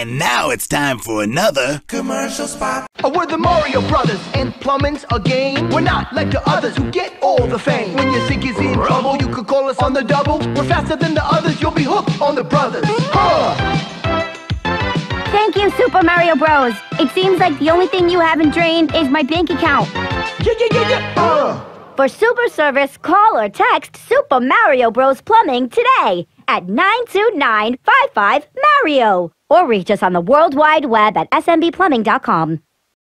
And now it's time for another commercial spot. We're the Mario Brothers, and plumbing's a game. We're not like the others who get all the fame. When your sink is in trouble, you could call us on the double. We're faster than the others, you'll be hooked on the brothers. Huh. Thank you, Super Mario Bros. It seems like the only thing you haven't drained is my bank account. Yeah, yeah, yeah, yeah. Uh. For super service, call or text Super Mario Bros. Plumbing today at 92955 Mario or reach us on the World Wide Web at smbplumbing.com.